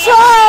Richard!